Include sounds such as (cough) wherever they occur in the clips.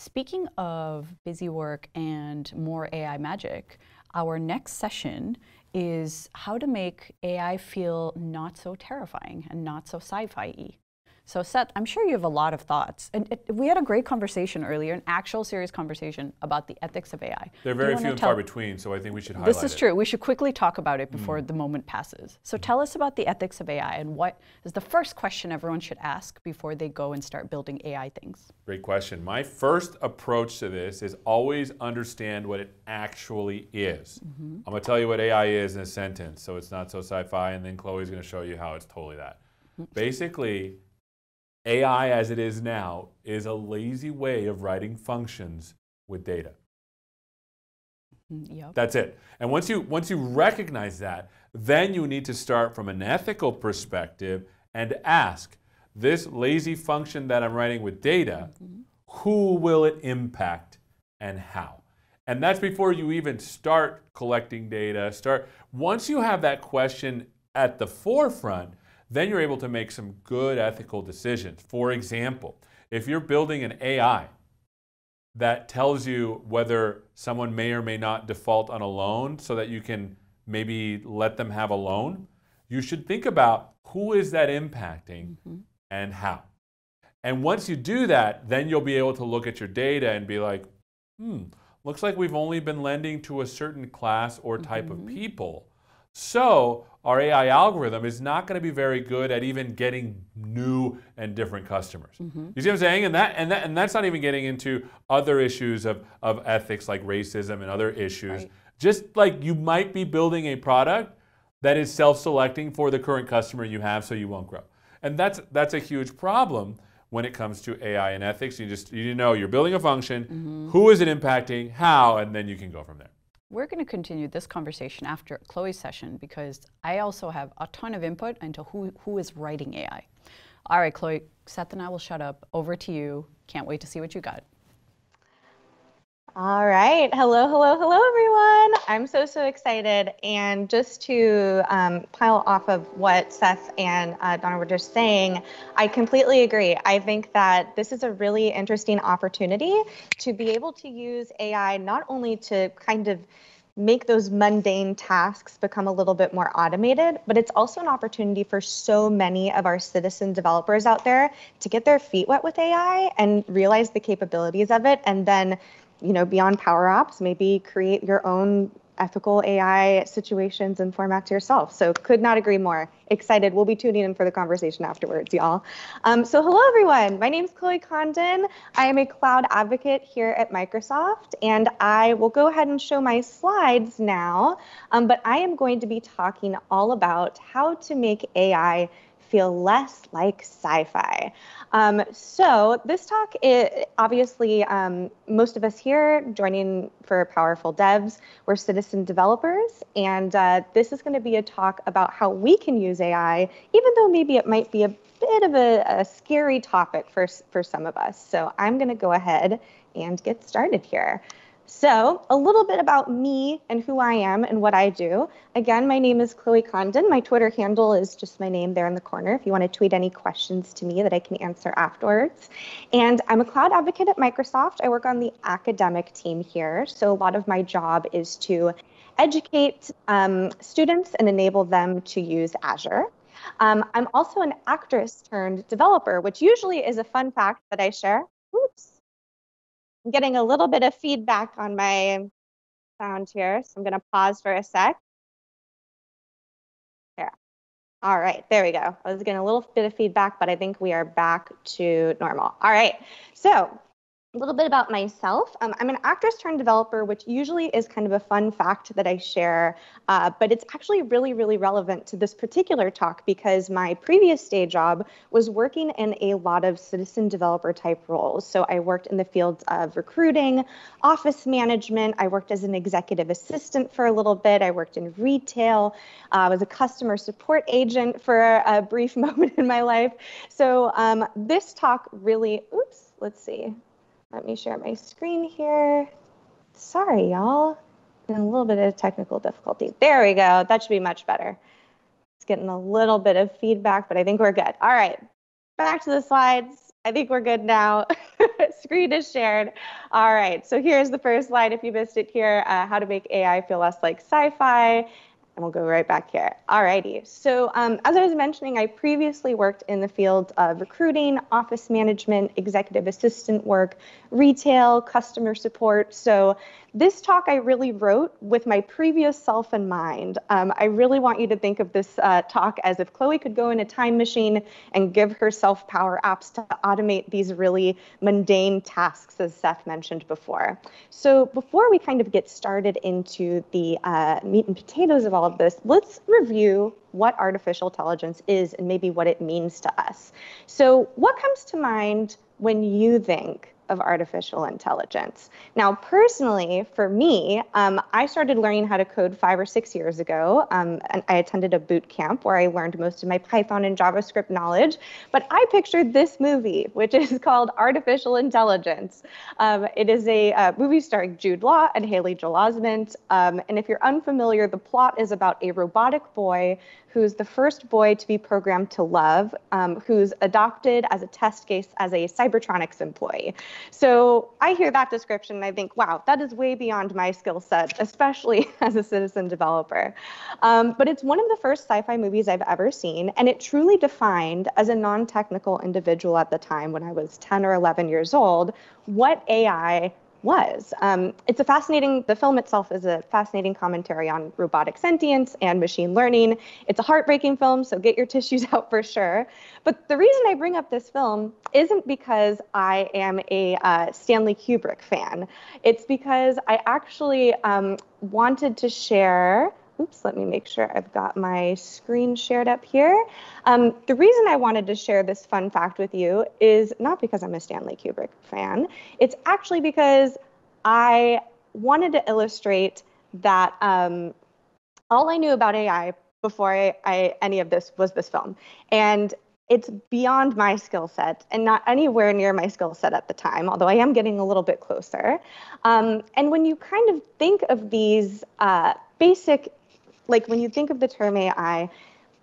Speaking of busy work and more AI magic, our next session is how to make AI feel not so terrifying and not so sci-fi-y. So Seth, I'm sure you have a lot of thoughts. And it, we had a great conversation earlier, an actual serious conversation about the ethics of AI. They're very few and far between, so I think we should highlight This is it. true. We should quickly talk about it before mm. the moment passes. So mm. tell us about the ethics of AI and what is the first question everyone should ask before they go and start building AI things? Great question. My first approach to this is always understand what it actually is. Mm -hmm. I'm going to tell you what AI is in a sentence, so it's not so sci-fi, and then Chloe's going to show you how it's totally that. Mm-hmm. Basically, AI as it is now is a lazy way of writing functions with data. Mm, yep. That's it. And once you, once you recognize that, then you need to start from an ethical perspective and ask, this lazy function that I'm writing with data, mm -hmm. who will it impact and how? And that's before you even start collecting data. Start once you have that question at the forefront, then you're able to make some good ethical decisions. For example, if you're building an AI that tells you whether someone may or may not default on a loan so that you can maybe let them have a loan, you should think about who is that impacting mm-hmm. and how. And once you do that, then you'll be able to look at your data and be like, hmm, looks like we've only been lending to a certain class or type mm-hmm. of people. So our AI algorithm is not going to be very good at even getting new and different customers. Mm-hmm. You see what I'm saying? And that and that and that's not even getting into other issues of, of ethics like racism and other issues. Right. Just like you might be building a product that is self-selecting for the current customer you have so you won't grow. And that's that's a huge problem when it comes to AI and ethics. You just you know you're building a function, mm-hmm. who is it impacting, how, and then you can go from there. We're going to continue this conversation after Chloe's session because I also have a ton of input into who, who is writing AI. All right, Chloe, Seth and I will shut up. Over to you. Can't wait to see what you got. All right. Hello, hello, hello, everyone. I'm so, so excited. And just to um, pile off of what Seth and uh, Donna were just saying, I completely agree. I think that this is a really interesting opportunity to be able to use AI not only to kind of make those mundane tasks become a little bit more automated, but it's also an opportunity for so many of our citizen developers out there to get their feet wet with AI and realize the capabilities of it and then you know, beyond Power Apps, maybe create your own ethical AI situations and formats yourself. So could not agree more. Excited. We'll be tuning in for the conversation afterwards, y'all. Um, so hello, everyone. My name is Chloe Condon. I am a cloud advocate here at Microsoft, and I will go ahead and show my slides now. Um, but I am going to be talking all about how to make AI feel less like sci-fi. Um, so this talk, is, obviously, um, most of us here joining for Powerful Devs, we're citizen developers, and uh, this is going to be a talk about how we can use AI, even though maybe it might be a bit of a, a scary topic for, for some of us. So I'm going to go ahead and get started here. So, a little bit about me and who I am and what I do. Again, my name is Chloe Condon. My Twitter handle is just my name there in the corner if you want to tweet any questions to me that I can answer afterwards. And I'm a cloud advocate at Microsoft. I work on the academic team here. So, a lot of my job is to educate um, students and enable them to use Azure. Um, I'm also an actress turned developer, which usually is a fun fact that I share. I'm getting a little bit of feedback on my sound here, so I'm going to pause for a sec. There. All right, there we go. I was getting a little bit of feedback, but I think we are back to normal. All right, so a little bit about myself. Um, I'm an actress turned developer, which usually is kind of a fun fact that I share, uh, but it's actually really, really relevant to this particular talk because my previous day job was working in a lot of citizen developer type roles. So I worked in the fields of recruiting, office management. I worked as an executive assistant for a little bit. I worked in retail. Uh, I was a customer support agent for a brief (laughs) moment in my life. So um, this talk really, oops, let's see. Let me share my screen here. Sorry, y'all. And a little bit of technical difficulty. There we go. That should be much better. It's getting a little bit of feedback, but I think we're good. All right, back to the slides. I think we're good now. (laughs) screen is shared. All right, so here's the first slide. If you missed it here, uh, how to make AI feel less like sci-fi and we'll go right back here. Alrighty, so um, as I was mentioning, I previously worked in the field of recruiting, office management, executive assistant work, retail, customer support. So this talk I really wrote with my previous self in mind. Um, I really want you to think of this uh, talk as if Chloe could go in a time machine and give herself power apps to automate these really mundane tasks, as Seth mentioned before. So before we kind of get started into the uh, meat and potatoes of all of this, let's review what artificial intelligence is and maybe what it means to us. So what comes to mind when you think of artificial intelligence. Now, personally, for me, um, I started learning how to code five or six years ago. Um, and I attended a boot camp where I learned most of my Python and JavaScript knowledge. But I pictured this movie, which is (laughs) called Artificial Intelligence. Um, it is a uh, movie starring Jude Law and Haley Joel Osment. Um, and if you're unfamiliar, the plot is about a robotic boy who's the first boy to be programmed to love, um, who's adopted as a test case as a Cybertronics employee. So I hear that description and I think, wow, that is way beyond my skill set, especially (laughs) as a citizen developer. Um, but it's one of the first sci fi movies I've ever seen, and it truly defined, as a non technical individual at the time when I was 10 or 11 years old, what AI was. Um, it's a fascinating, the film itself is a fascinating commentary on robotic sentience and machine learning. It's a heartbreaking film, so get your (laughs) tissues out for sure. But the reason I bring up this film isn't because I am a uh, Stanley Kubrick fan. It's because I actually um, wanted to share oops, let me make sure I've got my screen shared up here. Um, the reason I wanted to share this fun fact with you is not because I'm a Stanley Kubrick fan. It's actually because I wanted to illustrate that um, all I knew about AI before I, I, any of this was this film. And it's beyond my skill set and not anywhere near my skill set at the time, although I am getting a little bit closer. Um, and when you kind of think of these uh, basic like when you think of the term AI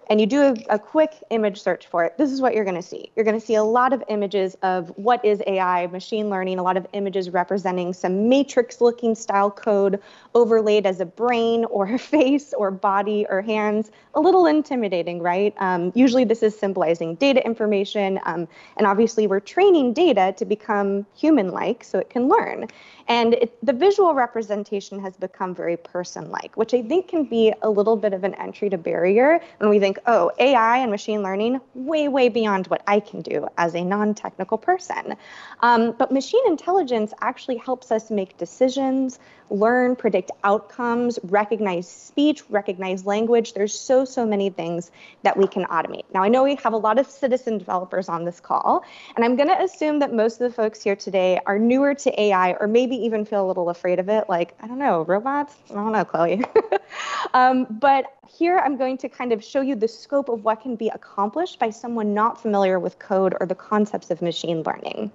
and you do a, a quick image search for it, this is what you're going to see. You're going to see a lot of images of what is AI, machine learning, a lot of images representing some matrix looking style code overlaid as a brain or a face or body or hands. A little intimidating, right? Um, usually this is symbolizing data information. Um, and obviously, we're training data to become human like so it can learn. And it, the visual representation has become very person like, which I think can be a little bit of an entry to barrier when we think, oh, AI and machine learning, way, way beyond what I can do as a non technical person. Um, but machine intelligence actually helps us make decisions, learn, predict outcomes, recognize speech, recognize language. There's so, so many things that we can automate. Now, I know we have a lot of citizen developers on this call, and I'm going to assume that most of the folks here today are newer to AI or maybe even feel a little afraid of it. Like, I don't know, robots? I don't know, Chloe. (laughs) um, but here I'm going to kind of show you the scope of what can be accomplished by someone not familiar with code or the concepts of machine learning.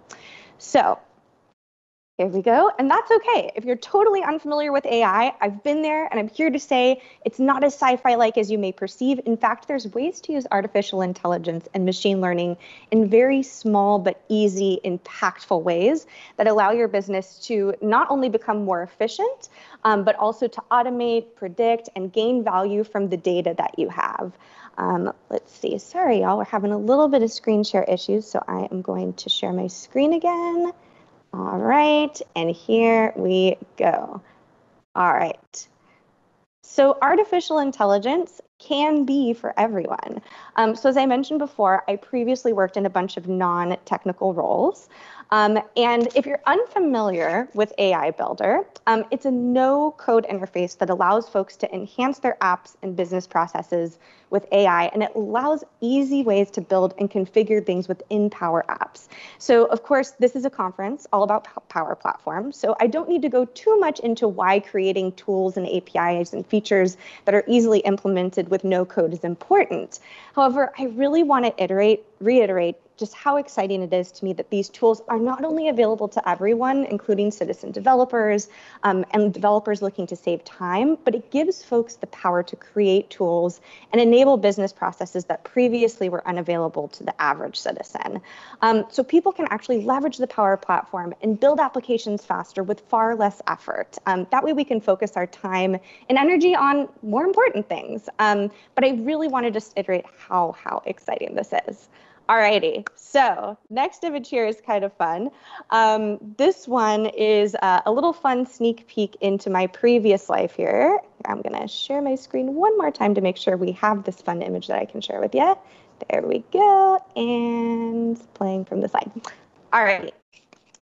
So here we go. And that's okay. If you're totally unfamiliar with AI, I've been there and I'm here to say it's not as sci fi like as you may perceive. In fact, there's ways to use artificial intelligence and machine learning in very small but easy, impactful ways that allow your business to not only become more efficient, um, but also to automate, predict, and gain value from the data that you have. Um, let's see. Sorry, y'all. We're having a little bit of screen share issues, so I am going to share my screen again. All right, and here we go. All right. So artificial intelligence can be for everyone. Um, so as I mentioned before, I previously worked in a bunch of non-technical roles. Um, and if you're unfamiliar with AI Builder, um, it's a no code interface that allows folks to enhance their apps and business processes with AI, and it allows easy ways to build and configure things within Power Apps. So, of course, this is a conference all about Power Platform, so I don't need to go too much into why creating tools and APIs and features that are easily implemented with no code is important. However, I really want to iterate, reiterate just how exciting it is to me that these tools are not only available to everyone, including citizen developers um, and developers looking to save time, but it gives folks the power to create tools and enable business processes that previously were unavailable to the average citizen. Um, so people can actually leverage the Power Platform and build applications faster with far less effort. Um, that way we can focus our time and energy on more important things. Um, but I really want to just iterate how, how exciting this is. Alrighty, so next image here is kind of fun. Um, this one is uh, a little fun sneak peek into my previous life here. I'm gonna share my screen one more time to make sure we have this fun image that I can share with you. There we go, and playing from the side. Alrighty,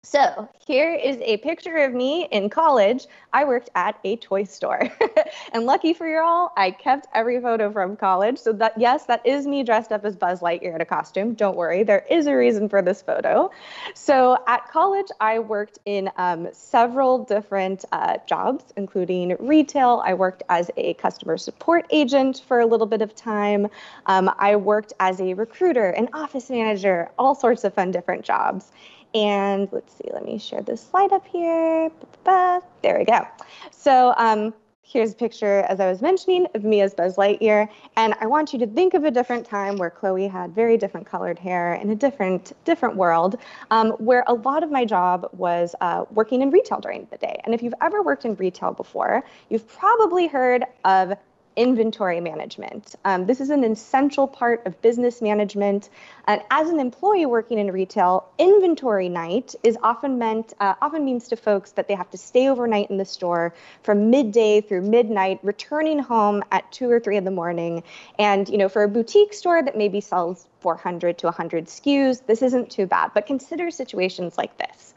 so here is a picture of me in college. I worked at a toy store. (laughs) and lucky for you all, I kept every photo from college. So that yes, that is me dressed up as Buzz Lightyear in a costume. Don't worry, there is a reason for this photo. So at college, I worked in um, several different uh, jobs, including retail. I worked as a customer support agent for a little bit of time. Um, I worked as a recruiter, an office manager, all sorts of fun different jobs. And let's see, let me share this slide up here. There we go. So um, here's a picture, as I was mentioning, of me as Buzz Lightyear. And I want you to think of a different time where Chloe had very different colored hair in a different, different world, um, where a lot of my job was uh, working in retail during the day. And if you've ever worked in retail before, you've probably heard of inventory management. Um, this is an essential part of business management. And as an employee working in retail, inventory night is often meant, uh, often means to folks that they have to stay overnight in the store from midday through midnight, returning home at two or three in the morning. And you know, for a boutique store that maybe sells 400 to 100 SKUs, this isn't too bad. But consider situations like this.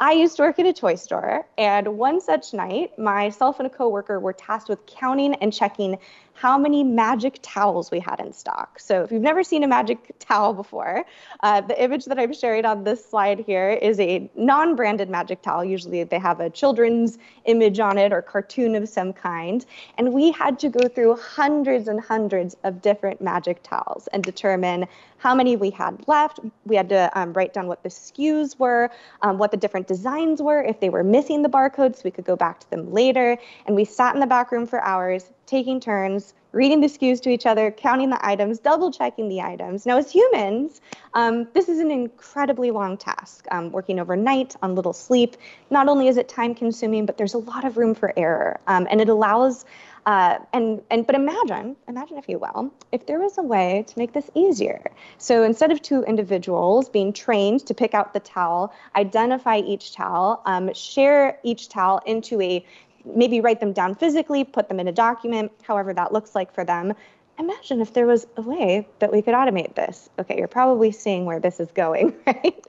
I used to work at a toy store, and one such night, myself and a coworker were tasked with counting and checking how many magic towels we had in stock. So if you've never seen a magic towel before, uh, the image that I'm sharing on this slide here is a non-branded magic towel. Usually they have a children's image on it or cartoon of some kind. And we had to go through hundreds and hundreds of different magic towels and determine how many we had left. We had to um, write down what the SKUs were, um, what the different designs were, if they were missing the barcode so we could go back to them later. And we sat in the back room for hours taking turns, reading the SKUs to each other, counting the items, double checking the items. Now, as humans, um, this is an incredibly long task. Um, working overnight on little sleep, not only is it time consuming, but there's a lot of room for error. Um, and it allows uh, and and but imagine, imagine if you will, if there was a way to make this easier. So instead of two individuals being trained to pick out the towel, identify each towel, um, share each towel into a maybe write them down physically, put them in a document, however that looks like for them. Imagine if there was a way that we could automate this. Okay, you're probably seeing where this is going, (laughs) right?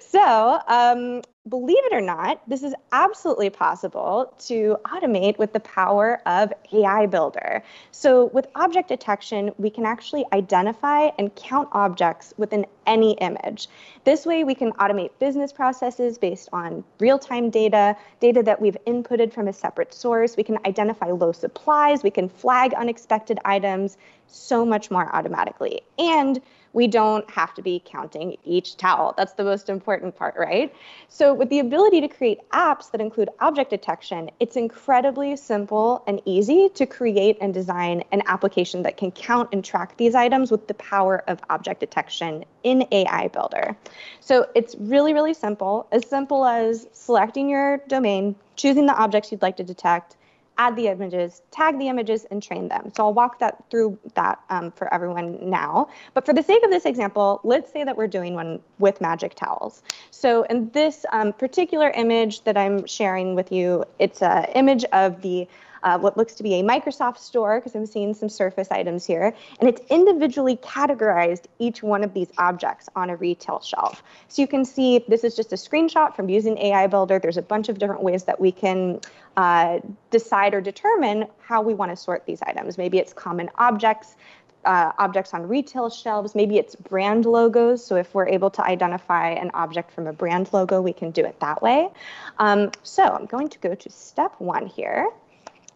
So, um, believe it or not, this is absolutely possible to automate with the power of AI Builder. So with object detection, we can actually identify and count objects within any image. This way we can automate business processes based on real-time data, data that we've inputted from a separate source. We can identify low supplies, we can flag unexpected items, so much more automatically. And we don't have to be counting each towel. That's the most important part, right? So with the ability to create apps that include object detection, it's incredibly simple and easy to create and design an application that can count and track these items with the power of object detection in AI Builder. So it's really, really simple, as simple as selecting your domain, choosing the objects you'd like to detect, add the images, tag the images, and train them. So I'll walk that through that um, for everyone now. But for the sake of this example, let's say that we're doing one with magic towels. So in this um, particular image that I'm sharing with you, it's an image of the uh, what looks to be a Microsoft store, because I'm seeing some Surface items here, and it's individually categorized each one of these objects on a retail shelf. So you can see this is just a screenshot from using AI Builder. There's a bunch of different ways that we can uh, decide or determine how we want to sort these items. Maybe it's common objects, uh, objects on retail shelves. Maybe it's brand logos. So if we're able to identify an object from a brand logo, we can do it that way. Um, so I'm going to go to step one here.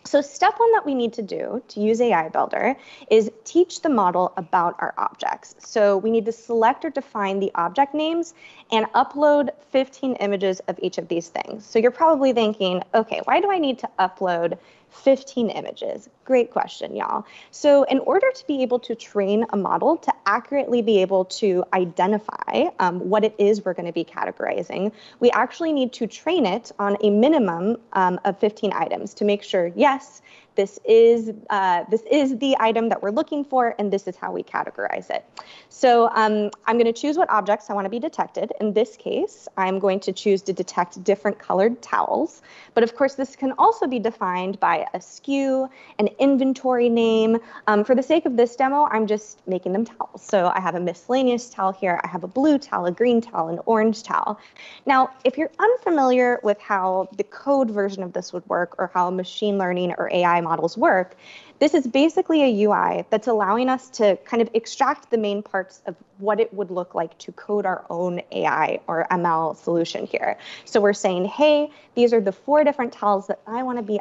So step one that we need to do to use AI Builder is teach the model about our objects. So we need to select or define the object names and upload 15 images of each of these things. So you're probably thinking, okay, why do I need to upload 15 images? Great question, y'all. So in order to be able to train a model to accurately be able to identify um, what it is we're going to be categorizing, we actually need to train it on a minimum um, of 15 items to make sure, yes, this is uh, this is the item that we're looking for, and this is how we categorize it. So um, I'm going to choose what objects I want to be detected. In this case, I'm going to choose to detect different colored towels. But of course, this can also be defined by a SKU, an inventory name. Um, for the sake of this demo, I'm just making them towels. So I have a miscellaneous towel here. I have a blue towel, a green towel, an orange towel. Now, if you're unfamiliar with how the code version of this would work or how machine learning or AI models work, this is basically a UI that's allowing us to kind of extract the main parts of what it would look like to code our own AI or ML solution here. So we're saying, hey, these are the four different tells that I want to be,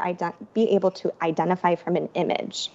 be able to identify from an image.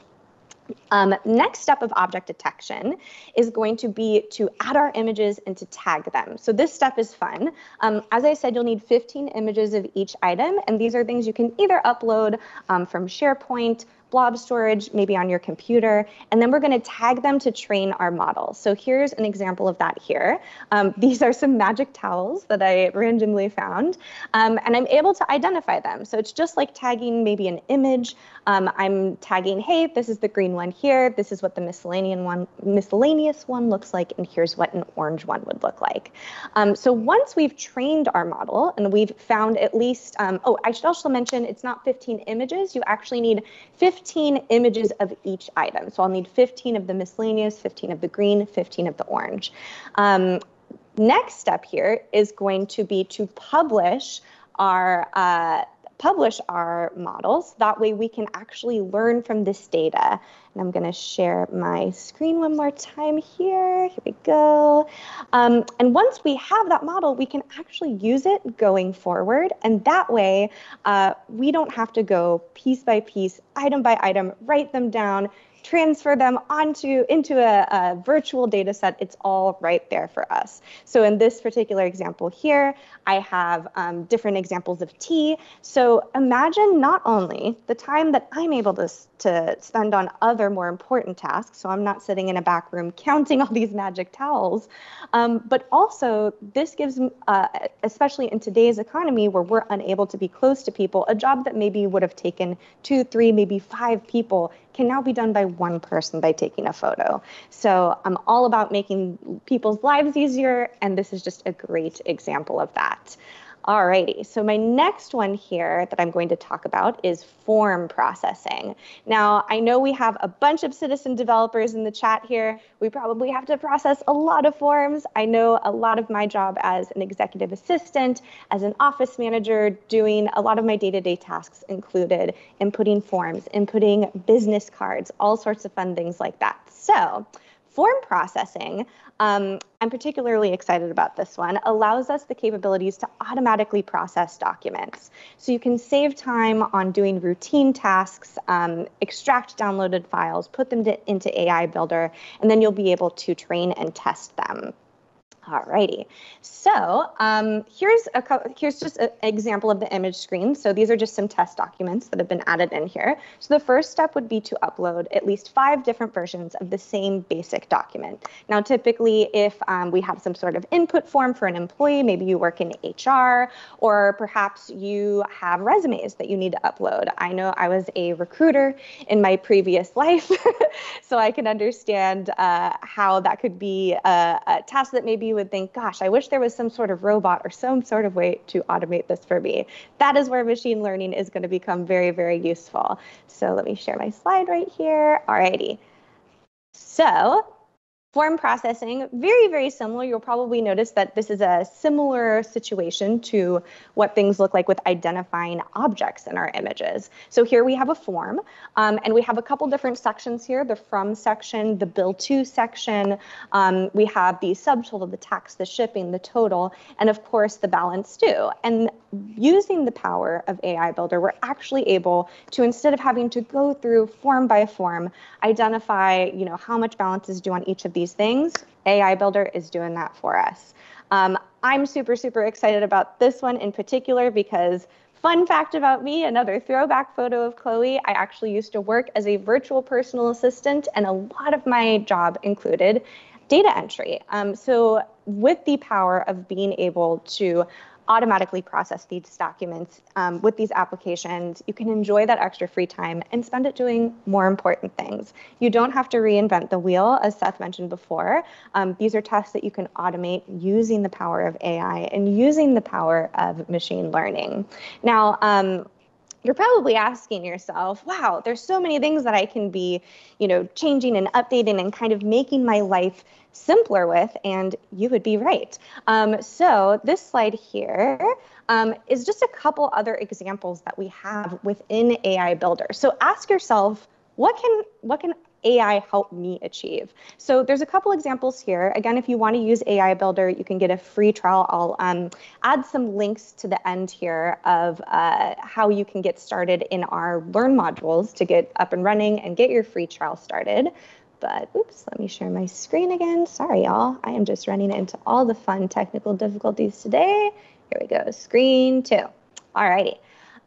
Um, next step of object detection is going to be to add our images and to tag them. So this step is fun. Um, as I said, you'll need 15 images of each item, and these are things you can either upload um, from SharePoint, blob storage, maybe on your computer, and then we're going to tag them to train our model. So here's an example of that here. Um, these are some magic towels that I randomly found, um, and I'm able to identify them. So it's just like tagging maybe an image. Um, I'm tagging, hey, this is the green one here. This is what the miscellaneous one, miscellaneous one looks like, and here's what an orange one would look like. Um, so once we've trained our model and we've found at least, um, oh, I should also mention it's not 15 images. You actually need 15 15 images of each item. So I'll need 15 of the miscellaneous, 15 of the green, 15 of the orange. Um, next step here is going to be to publish our uh, publish our models. That way we can actually learn from this data. And I'm going to share my screen one more time here. Here we go. Um, and once we have that model, we can actually use it going forward. And that way, uh, we don't have to go piece by piece, item by item, write them down, transfer them onto into a, a, virtual data set, it's all right there for us. So in this particular example here, I have um, different examples of tea. So imagine not only the time that I'm able to, to spend on other more important tasks, so I'm not sitting in a back room counting all these magic towels, um, but also this gives, uh, especially in today's economy where we're unable to be close to people, a job that maybe would have taken two, three, maybe five people can now be done by one person by taking a photo. So I'm all about making people's lives easier, and this is just a great example of that. Alrighty, so my next one here that I'm going to talk about is form processing. Now, I know we have a bunch of citizen developers in the chat here. We probably have to process a lot of forms. I know a lot of my job as an executive assistant, as an office manager, doing a lot of my day-to-day tasks included inputting forms, inputting business cards, all sorts of fun things like that. So form processing um, I'm particularly excited about this one, allows us the capabilities to automatically process documents. So you can save time on doing routine tasks, um, extract downloaded files, put them to, into AI Builder, and then you'll be able to train and test them. Alrighty, so um, here's a here's just an example of the image screen. So these are just some test documents that have been added in here. So the first step would be to upload at least five different versions of the same basic document. Now, typically, if um, we have some sort of input form for an employee, maybe you work in HR, or perhaps you have resumes that you need to upload. I know I was a recruiter in my previous (laughs) life, so I can understand uh, how that could be a, a task that maybe you would think, gosh, I wish there was some sort of robot or some sort of way to automate this for me. That is where machine learning is going to become very, very useful. So let me share my slide right here. Alrighty. So Form processing, very, very similar. You'll probably notice that this is a similar situation to what things look like with identifying objects in our images. So here we have a form, um, and we have a couple different sections here, the from section, the bill to section. Um, we have the subtotal, the tax, the shipping, the total, and of course the balance due. And using the power of AI Builder, we're actually able to, instead of having to go through form by form, identify, you know, how much balance is due on each of these things. AI Builder is doing that for us. Um, I'm super, super excited about this one in particular because Fun fact about me, another throwback photo of Chloe. I actually used to work as a virtual personal assistant, and a lot of my job included data entry. Um, so, with the power of being able to automatically process these documents um, with these applications, you can enjoy that extra free time and spend it doing more important things. You don't have to reinvent the wheel, as Seth mentioned before. Um, these are tasks that you can automate using the power of AI and using the power of machine learning. Now, um, you're probably asking yourself, wow, there's so many things that I can be, you know, changing and updating and kind of making my life simpler with, and you would be right. Um, so this slide here um, is just a couple other examples that we have within AI Builder. So ask yourself, what can what can AI help me achieve? So there's a couple examples here. Again, if you want to use AI Builder, you can get a free trial. I'll um, add some links to the end here of uh, how you can get started in our Learn modules to get up and running and get your free trial started but oops, let me share my screen again. Sorry, y'all. I am just running into all the fun technical difficulties today. Here we go, screen two. Alrighty.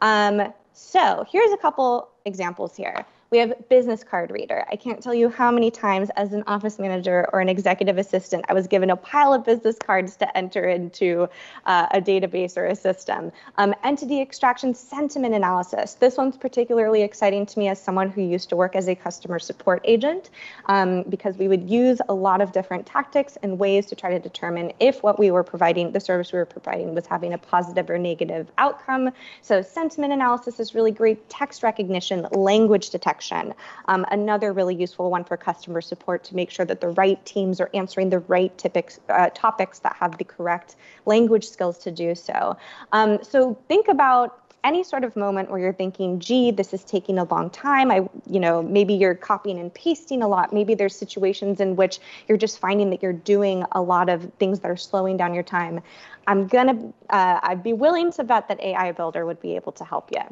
Um, so here's a couple examples here. We have business card reader. I can't tell you how many times as an office manager or an executive assistant, I was given a pile of business cards to enter into uh, a database or a system. Um, entity extraction sentiment analysis. This one's particularly exciting to me as someone who used to work as a customer support agent um, because we would use a lot of different tactics and ways to try to determine if what we were providing, the service we were providing, was having a positive or negative outcome. So sentiment analysis is really great. Text recognition, language detection detection. Um, another really useful one for customer support to make sure that the right teams are answering the right uh, topics that have the correct language skills to do so. Um, so think about any sort of moment where you're thinking, gee, this is taking a long time. I, you know, maybe you're copying and pasting a lot. Maybe there's situations in which you're just finding that you're doing a lot of things that are slowing down your time. I'm gonna, uh, I'd be willing to bet that AI Builder would be able to help you.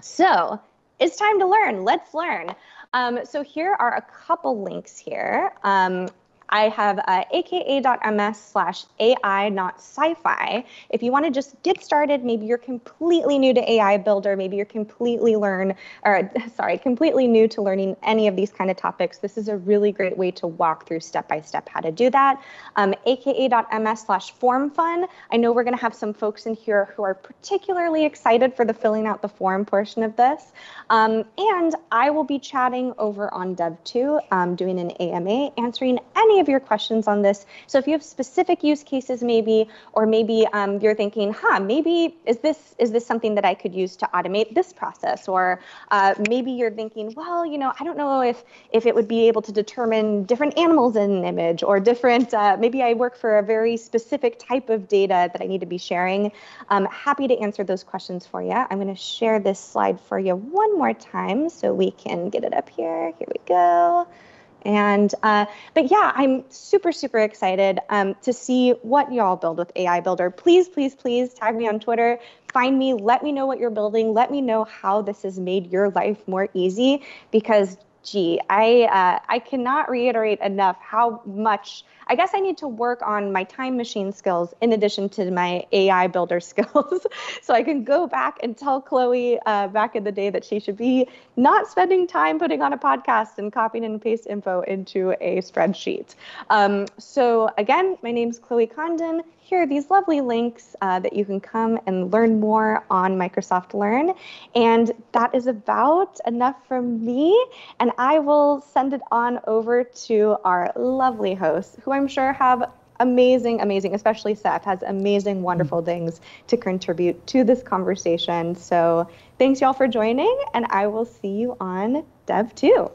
So it's time to learn. Let's learn. Um, so here are a couple links here. Um, I have uh, aka.ms slash AI not sci-fi. If you want to just get started, maybe you're completely new to AI Builder, maybe you're completely learn, or (laughs) sorry, completely new to learning any of these kind of topics. This is a really great way to walk through step by step how to do that. Um, aka.ms slash form fun. I know we're going to have some folks in here who are particularly excited for the filling out the form portion of this. Um, and I will be chatting over on dev.to, um, doing an AMA, answering any of your questions on this. So if you have specific use cases, maybe, or maybe um, you're thinking, huh, maybe is this is this something that I could use to automate this process? Or uh, maybe you're thinking, well, you know, I don't know if if it would be able to determine different animals in an image or different. Uh, maybe I work for a very specific type of data that I need to be sharing. I'm happy to answer those questions for you. I'm going to share this slide for you one more time so we can get it up here. Here we go. And uh, but yeah, I'm super super excited um, to see what y'all build with AI Builder. Please please please tag me on Twitter. Find me. Let me know what you're building. Let me know how this has made your life more easy because gee, I uh, I cannot reiterate enough how much. I guess I need to work on my time machine skills in addition to my AI builder (laughs) skills, so I can go back and tell Chloe uh, back in the day that she should be not spending time putting on a podcast and copying and paste info into a spreadsheet. Um, so again, my name is Chloe Condon here are these lovely links uh, that you can come and learn more on Microsoft Learn. And that is about enough from me. And I will send it on over to our lovely hosts, who I'm sure have amazing, amazing, especially Seth has amazing, wonderful mm. things to contribute to this conversation. So thanks y'all for joining, and I will see you on dev.to.